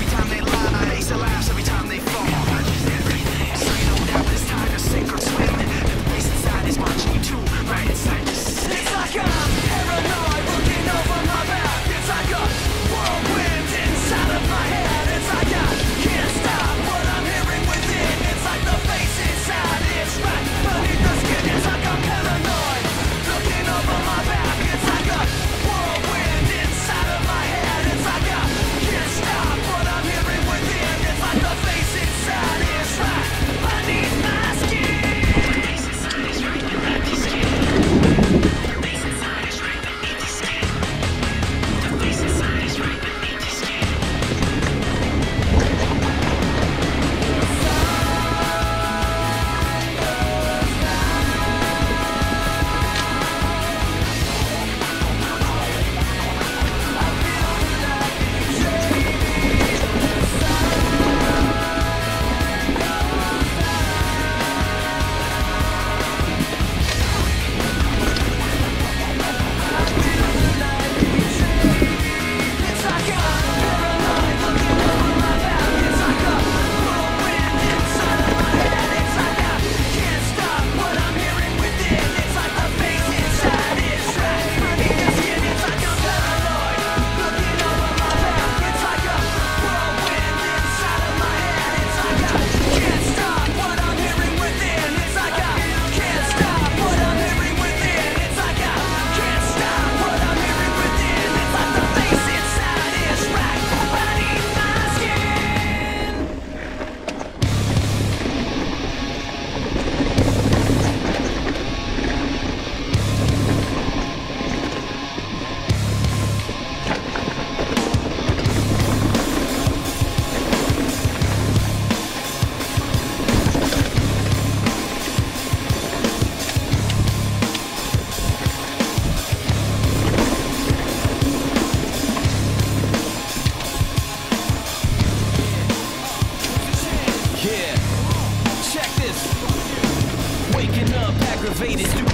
every time they lie. Ace of laughs every time they fall.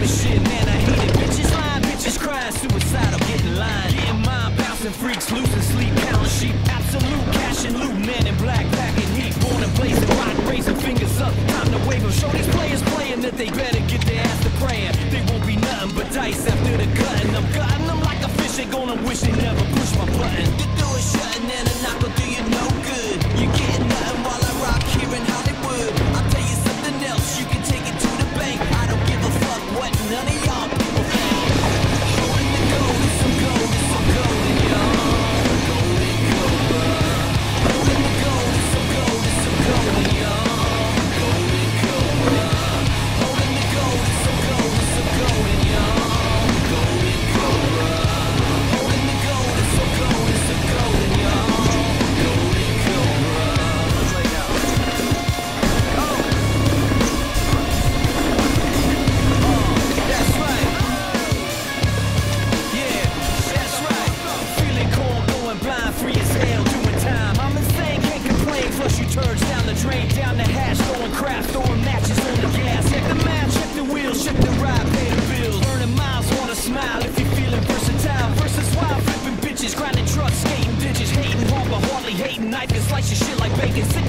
this shit, man, I hate it. Bitches lying, bitches crying, suicidal, getting lying. Getting mine, bouncing freaks, losing sleep, pounding sheep. Absolute cash and loot, men in black, packing heat. Born and blazing, rock, raising fingers up. Time to wave them. Show these players playing that they better get their ass to praying. They won't be nothing but dice after the cutting. I'm gutting them like a fish, they gonna wish they never push my button. The door is shutting and a knock will do but hardly